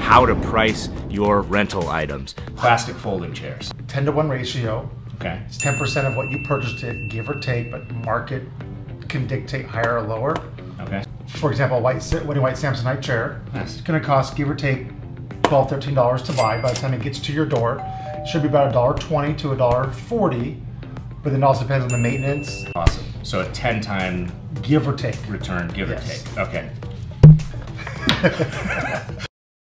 how to price your rental items. Plastic folding chairs. 10 to 1 ratio. Okay. It's 10% of what you purchased it, give or take, but market can dictate higher or lower. Okay. For example, a white, Woody white Samsonite chair. Nice. It's going to cost, give or take, $12, $13 to buy. By the time it gets to your door, it should be about $1.20 to $1.40. But then it also depends on the maintenance, Awesome. So a 10 time give or take. return, give Yes. or take. Okay.